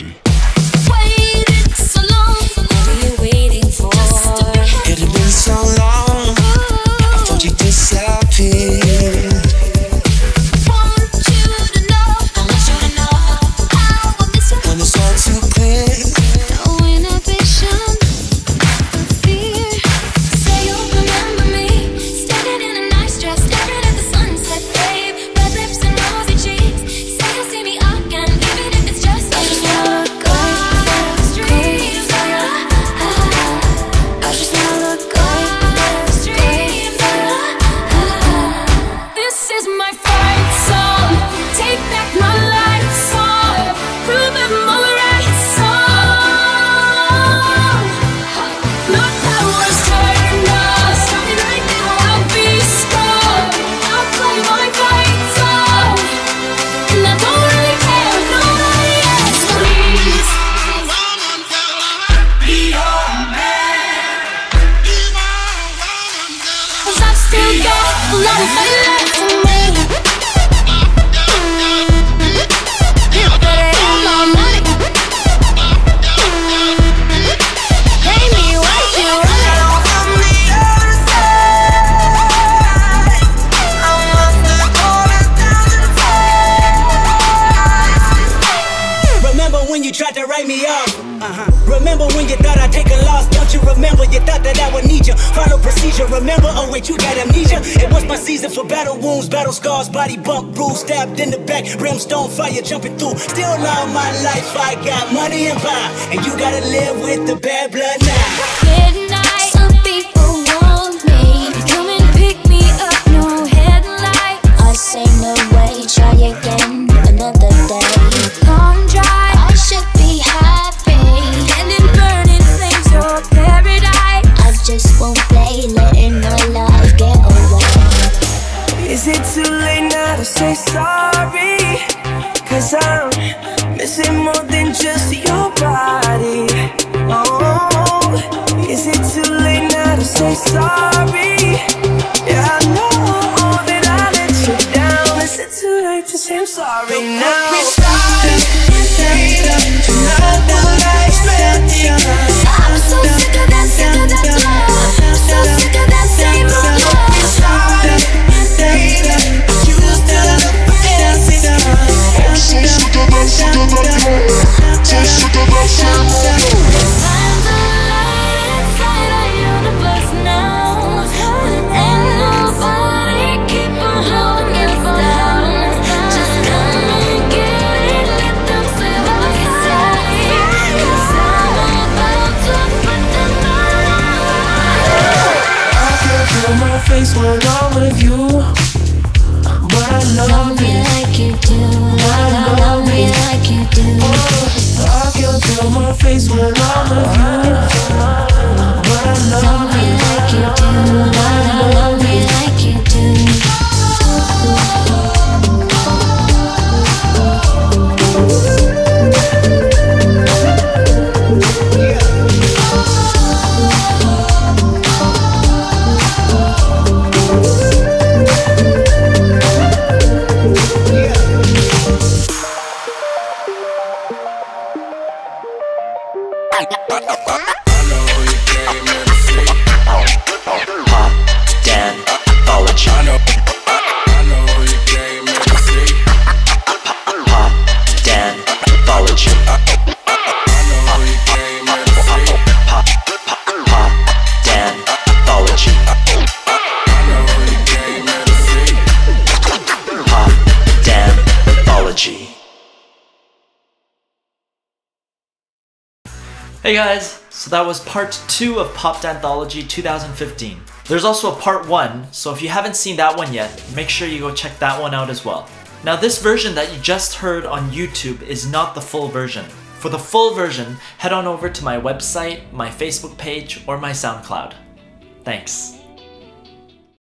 energy. Let when you tried to write me off? Uh-huh. Remember when you thought I'd take a loss? Don't you remember? You thought that I would need you. Follow procedure. Remember? Oh wait, you got amnesia. It was my season for battle wounds, battle scars, body bump, bruise, stabbed in the back, brimstone fire jumping through. Still all my life, I got money and power, and you gotta live with the bad blood now. Is it too late now to say sorry? Cause I'm missing more than just your body. Oh, is it too late now to say sorry? Yeah, I know that I let you down. Is it too late to say I'm sorry now? We started, I'm face when I'm with you. But I love Love me you. like you do. I Love me like you do. Oh, I can feel my face when Hey guys, so that was part 2 of Pop Danthology 2015. There's also a part 1, so if you haven't seen that one yet, make sure you go check that one out as well. Now this version that you just heard on YouTube is not the full version. For the full version, head on over to my website, my Facebook page, or my SoundCloud. Thanks.